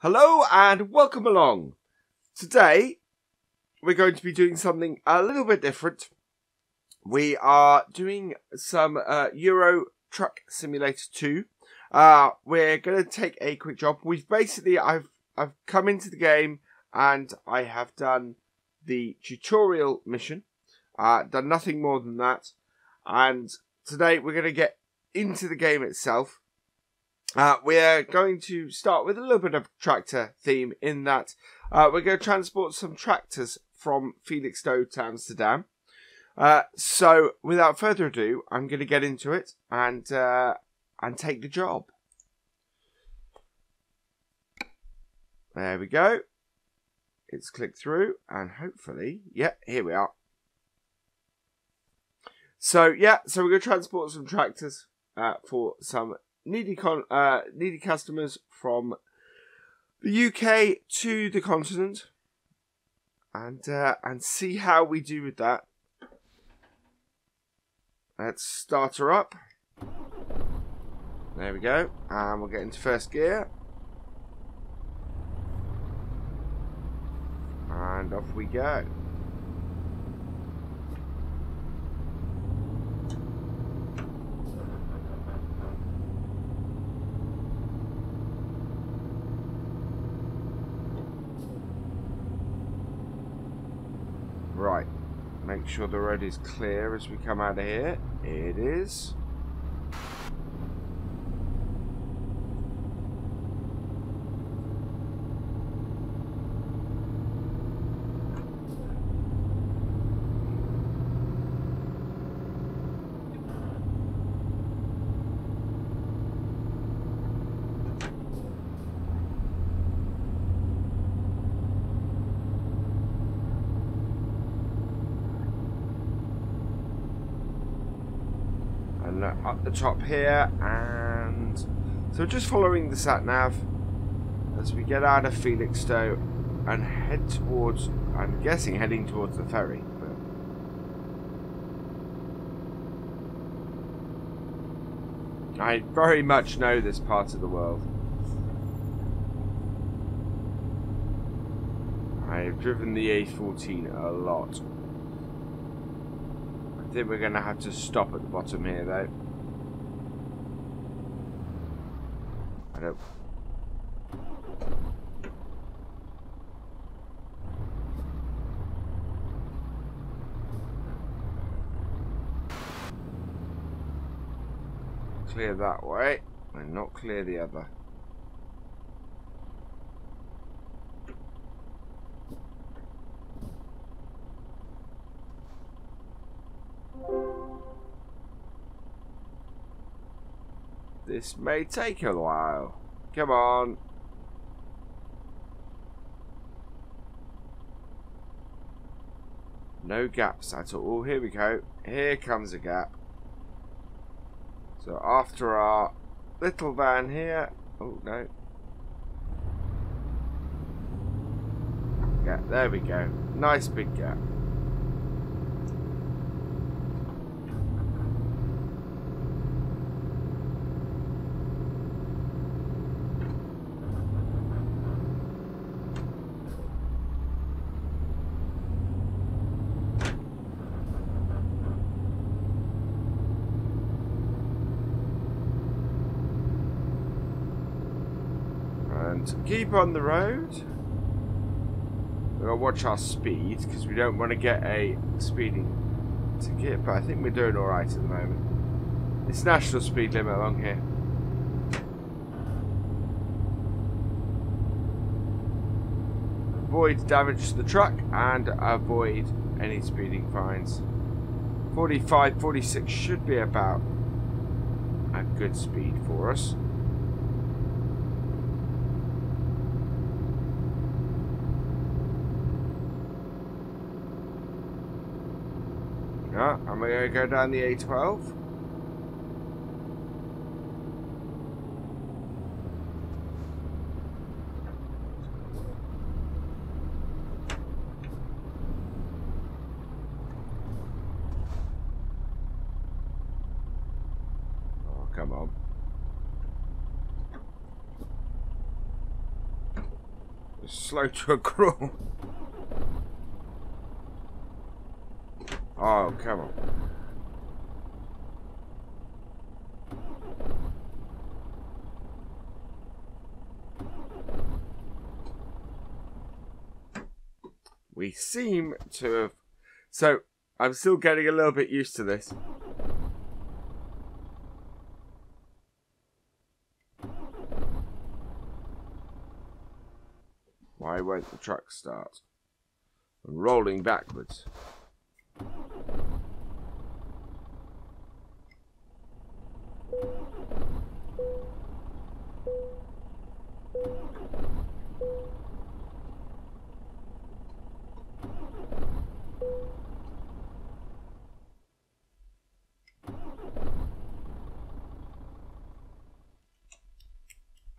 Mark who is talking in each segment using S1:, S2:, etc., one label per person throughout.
S1: Hello and welcome along. Today we're going to be doing something a little bit different. We are doing some uh, Euro Truck Simulator 2. Uh, we're going to take a quick job. We've basically I've I've come into the game and I have done the tutorial mission. Uh, done nothing more than that. And today we're going to get into the game itself. Uh, we're going to start with a little bit of tractor theme in that uh, we're going to transport some tractors from Felixstowe to Amsterdam. Uh, so, without further ado, I'm going to get into it and uh, and take the job. There we go. It's clicked through, and hopefully, yeah, here we are. So, yeah, so we're going to transport some tractors uh, for some needy con- uh, needy customers from the UK to the continent, and uh, and see how we do with that. Let's start her up. There we go, and we'll get into first gear. And off we go. Right. Make sure the road is clear as we come out of here. It is. and uh, up the top here and so just following the sat nav as we get out of Felixstowe and head towards I'm guessing heading towards the ferry but I very much know this part of the world I've driven the A14 a lot I think we're going to have to stop at the bottom here, though. I don't... Clear that way, and not clear the other. This may take a while. Come on. No gaps at all. Here we go. Here comes a gap. So after our little van here. Oh, no. Yeah, there we go. Nice big gap. And keep on the road. Going to watch our speed because we don't want to get a speeding ticket, but I think we're doing alright at the moment. It's national speed limit along here. Avoid damage to the truck and avoid any speeding fines. 45, 46 should be about a good speed for us. Am I going to go down the A12? Oh, come on. Slow to a crawl. Oh, come on. We seem to have... So, I'm still getting a little bit used to this. Why won't the truck start? I'm rolling backwards.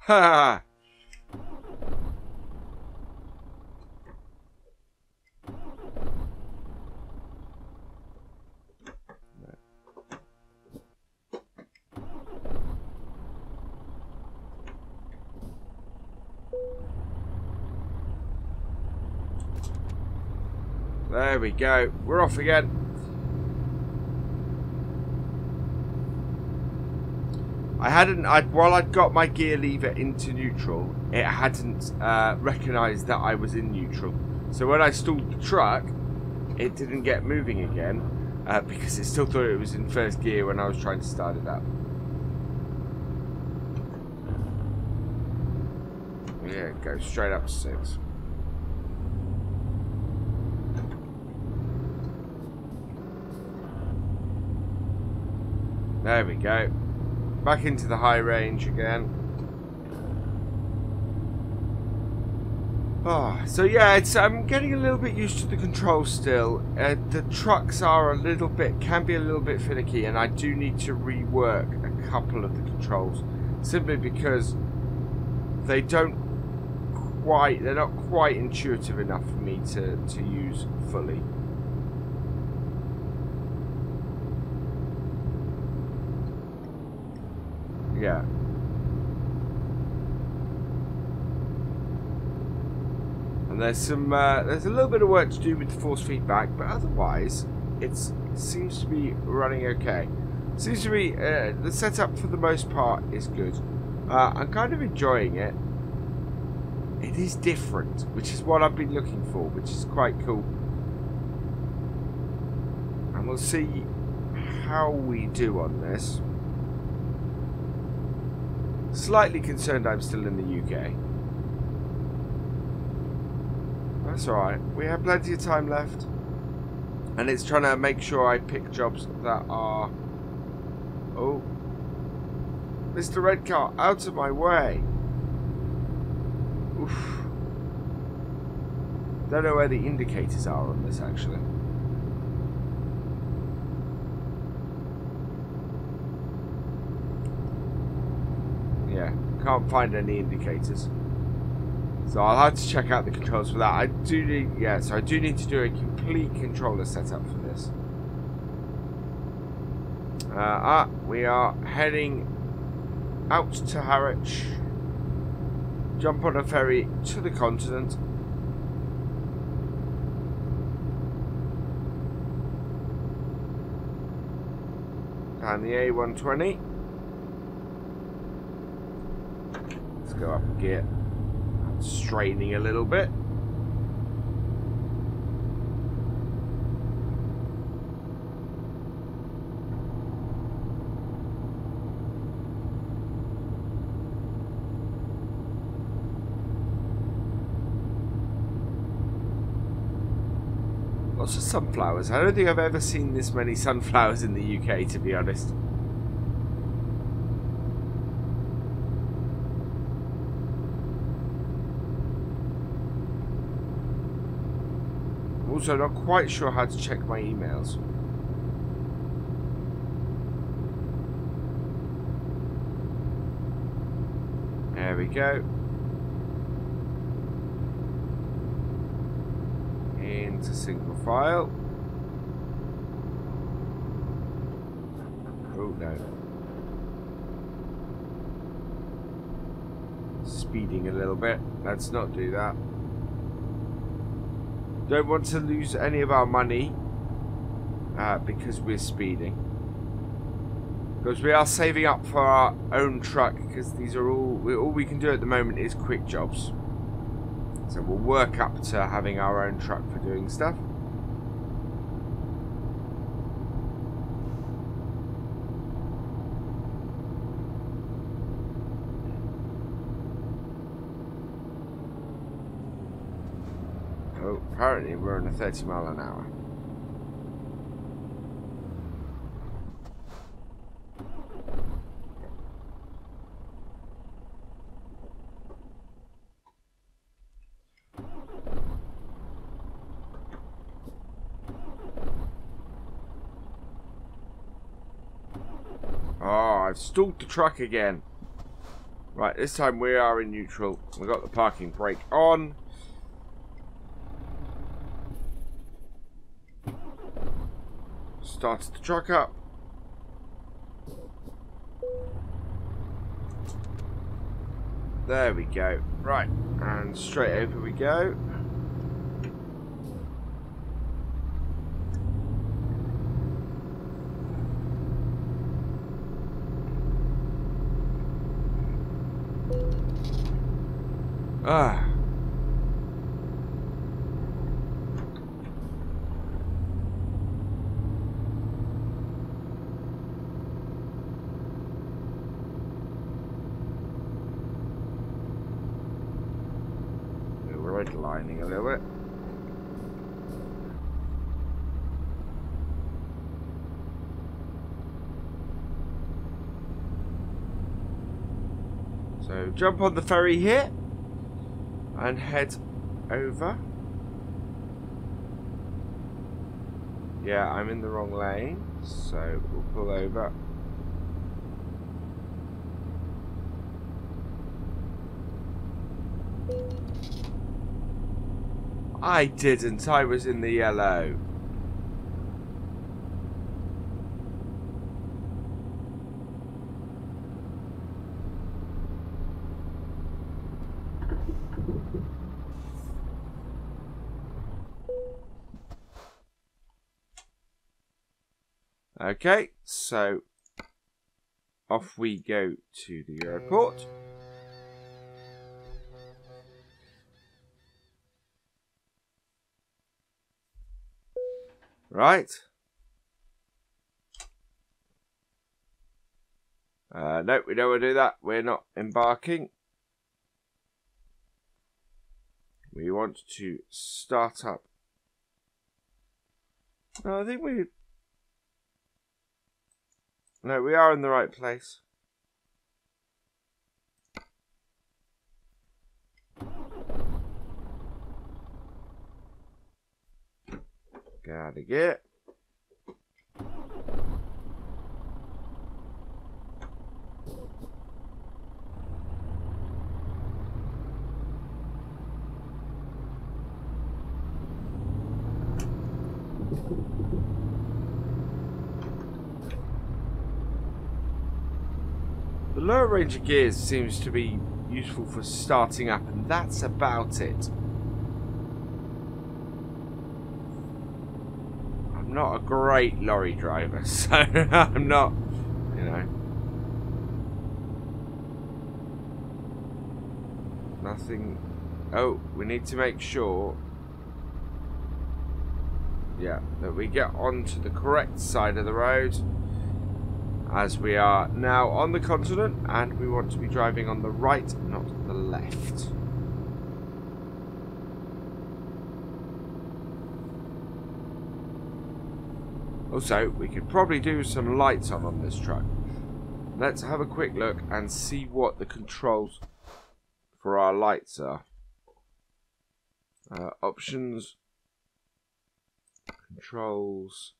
S1: Ha! There we go. We're off again. I hadn't, I'd, while I'd got my gear lever into neutral, it hadn't uh, recognised that I was in neutral. So when I stalled the truck, it didn't get moving again uh, because it still thought it was in first gear when I was trying to start it up. Yeah, go straight up to six. There we go. Back into the high range again. Oh, so yeah, it's I'm getting a little bit used to the controls still. Uh, the trucks are a little bit, can be a little bit finicky, and I do need to rework a couple of the controls. Simply because they don't quite, they're not quite intuitive enough for me to, to use fully. Yeah. And there's some, uh, there's a little bit of work to do with the force feedback, but otherwise, it seems to be running okay. Seems to be, uh, the setup for the most part is good. Uh, I'm kind of enjoying it. It is different, which is what I've been looking for, which is quite cool. And we'll see how we do on this. Slightly concerned I'm still in the UK. That's alright. We have plenty of time left. And it's trying to make sure I pick jobs that are... Oh. Mr. Red Car, out of my way. Oof. Don't know where the indicators are on this, actually. Yeah, can't find any indicators. So I'll have to check out the controls for that. I do need, yeah, so I do need to do a complete controller setup for this. Uh, ah, we are heading out to Harwich. Jump on a ferry to the continent. And the A120. Go up a gear straining a little bit. Lots of sunflowers. I don't think I've ever seen this many sunflowers in the UK, to be honest. Also, not quite sure how to check my emails. There we go. Into single file. Oh no. Speeding a little bit. Let's not do that. Don't want to lose any of our money uh, because we're speeding. Because we are saving up for our own truck because these are all we, all we can do at the moment is quick jobs. So we'll work up to having our own truck for doing stuff. Oh, apparently we're in a 30 mile an hour. Oh, I've stalled the truck again. Right, this time we are in neutral. We got the parking brake on. Started the truck up. There we go. Right, and straight over we go. Ah. We're redlining a little bit. So jump on the ferry here and head over. Yeah, I'm in the wrong lane, so we'll pull over. I didn't, I was in the yellow. Okay, so off we go to the airport. Right. Uh, no, we don't want to do that. We're not embarking. We want to start up. No, I think we no, we are in the right place. Gotta get. Lower range of gears seems to be useful for starting up, and that's about it. I'm not a great lorry driver, so I'm not, you know. Nothing. Oh, we need to make sure. Yeah, that we get onto the correct side of the road as we are now on the continent and we want to be driving on the right, not the left. Also, we could probably do some lights on on this truck. Let's have a quick look and see what the controls for our lights are. Uh, options, controls,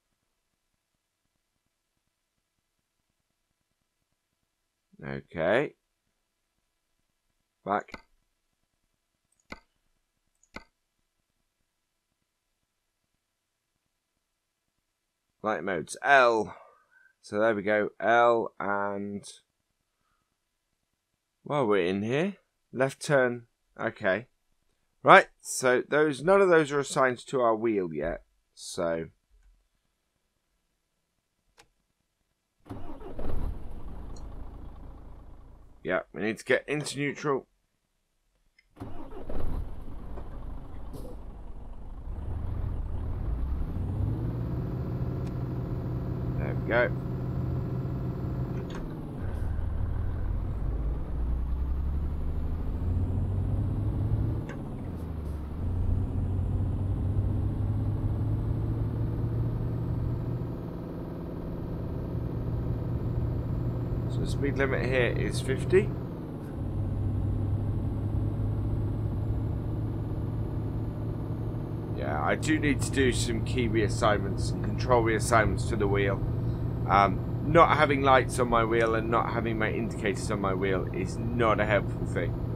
S1: Okay. Back. Light modes L. So there we go. L and while we're in here, left turn. Okay. Right, so those none of those are assigned to our wheel yet. So Yeah, we need to get into neutral. There we go. Speed limit here is 50. Yeah, I do need to do some key reassignments and control reassignments to the wheel. Um, not having lights on my wheel and not having my indicators on my wheel is not a helpful thing.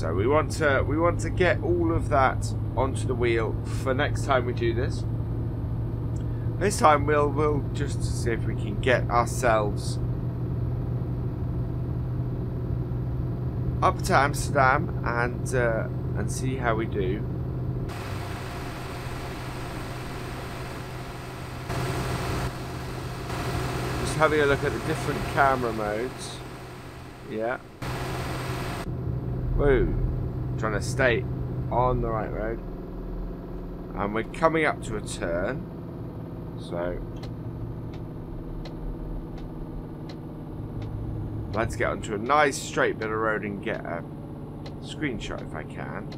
S1: So we want to we want to get all of that onto the wheel for next time we do this. This time we'll we'll just see if we can get ourselves up to Amsterdam and uh, and see how we do. Just having a look at the different camera modes. Yeah. Trying to stay on the right road. And we're coming up to a turn. So. Let's get onto a nice straight bit of road and get a screenshot if I can.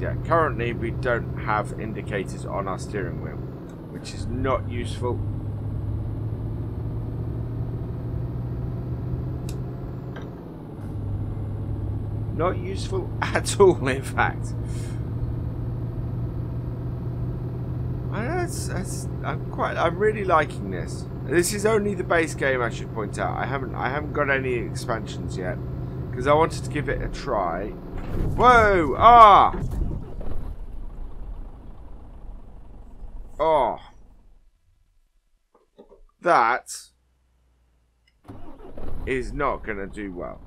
S1: yeah, currently we don't have indicators on our steering wheel, which is not useful. Not useful at all, in fact. I'm quite. I'm really liking this. This is only the base game. I should point out. I haven't. I haven't got any expansions yet because I wanted to give it a try. Whoa! Ah! Oh. That is not going to do well.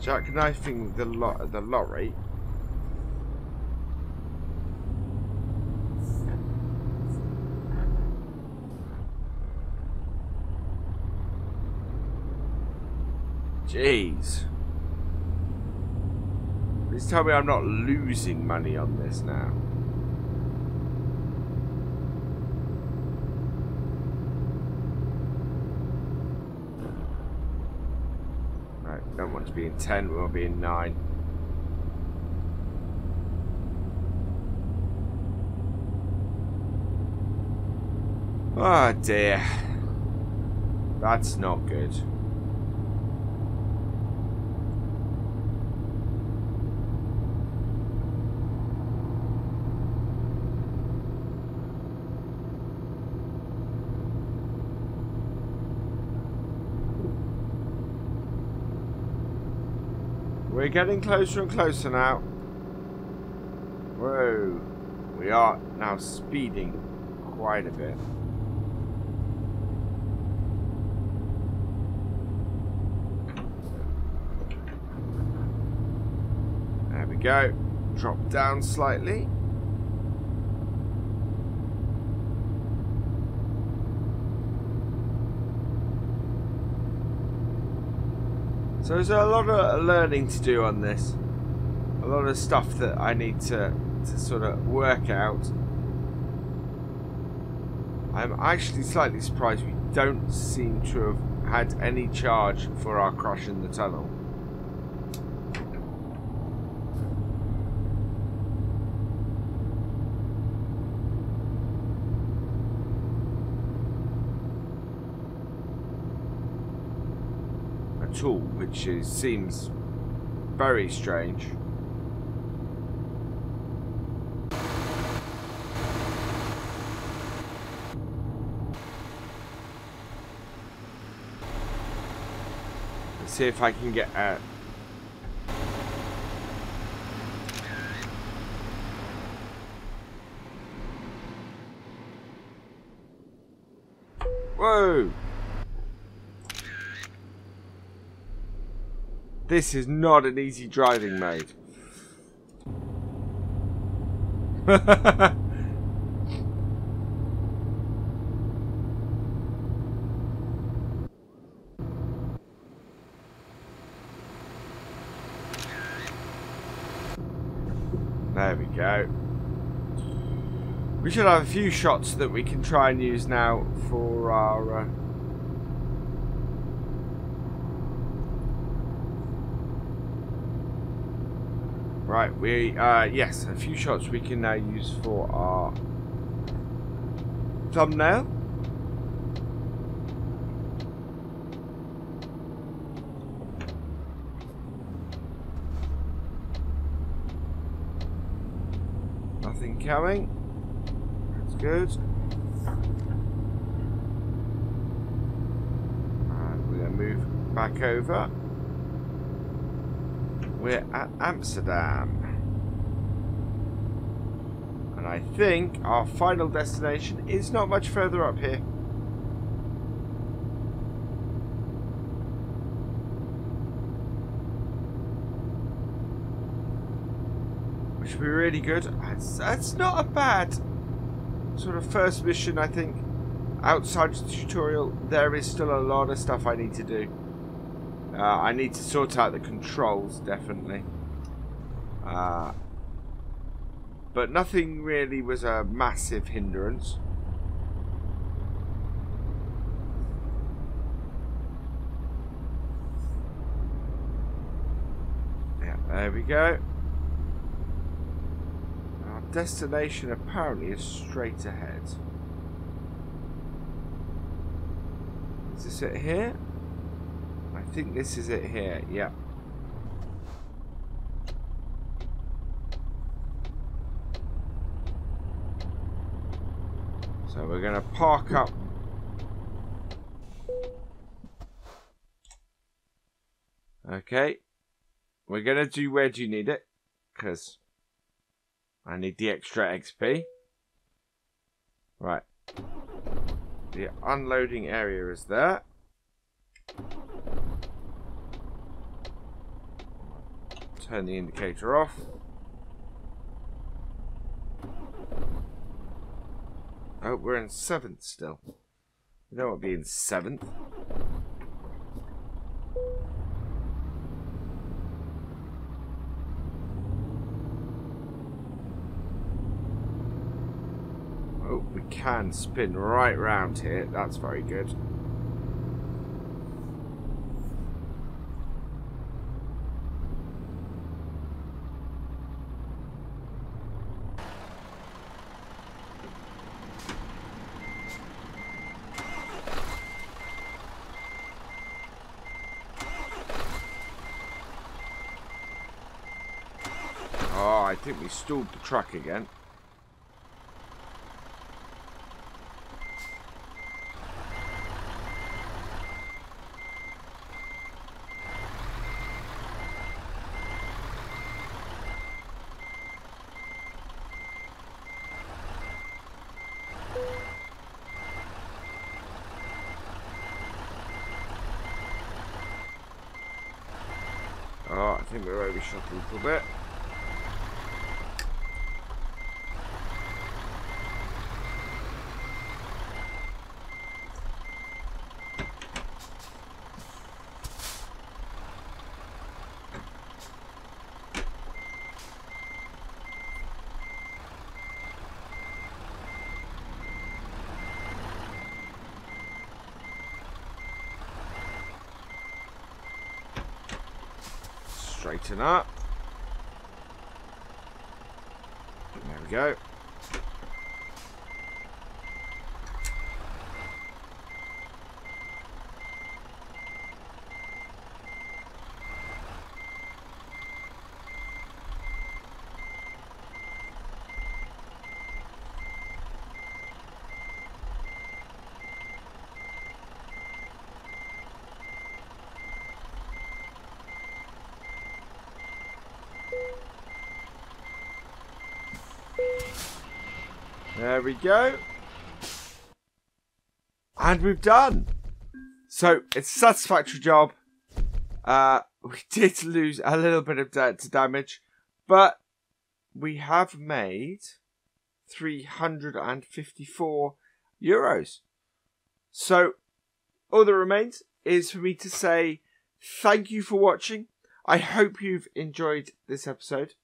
S1: Jackknifing the, the lorry Jeez. Please tell me I'm not losing money on this now. Right, don't want to be in 10, we want to be in 9. Oh dear. That's not good. We're getting closer and closer now. Whoa. We are now speeding quite a bit. There we go. Drop down slightly. So there's a lot of learning to do on this. A lot of stuff that I need to, to sort of work out. I'm actually slightly surprised we don't seem to have had any charge for our crash in the tunnel. At all, which is, seems very strange. Let's see if I can get out. Whoa! This is not an easy driving mode. there we go. We should have a few shots that we can try and use now for our... Uh, Right, we, uh, yes, a few shots we can now use for our thumbnail. Nothing coming. That's good. And we're going to move back over. We're at Amsterdam. And I think our final destination is not much further up here. Which would be really good. That's, that's not a bad sort of first mission, I think. Outside the tutorial, there is still a lot of stuff I need to do. Uh, I need to sort out the controls, definitely. Uh, but nothing really was a massive hindrance. Yeah, there we go. Our destination apparently is straight ahead. Is this it here? I think this is it here, yeah. So we're going to park up. Okay. We're going to do where do you need it? Because I need the extra XP. Right. The unloading area is there. Turn the indicator off. Oh, we're in seventh still. We don't want to be in seventh. Oh, we can spin right round here. That's very good. Think we stalled the truck again. Oh, I think we're overshot a little bit. Straighten up. There we go. There we go. And we've done. So it's a satisfactory job. Uh, we did lose a little bit of da- to damage, but we have made 354 euros. So all that remains is for me to say thank you for watching. I hope you've enjoyed this episode.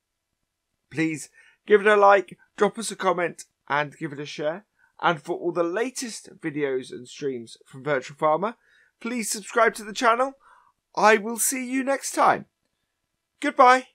S1: Please give it a like, drop us a comment, and give it a share. And for all the latest videos and streams from Virtual Farmer, please subscribe to the channel. I will see you next time. Goodbye.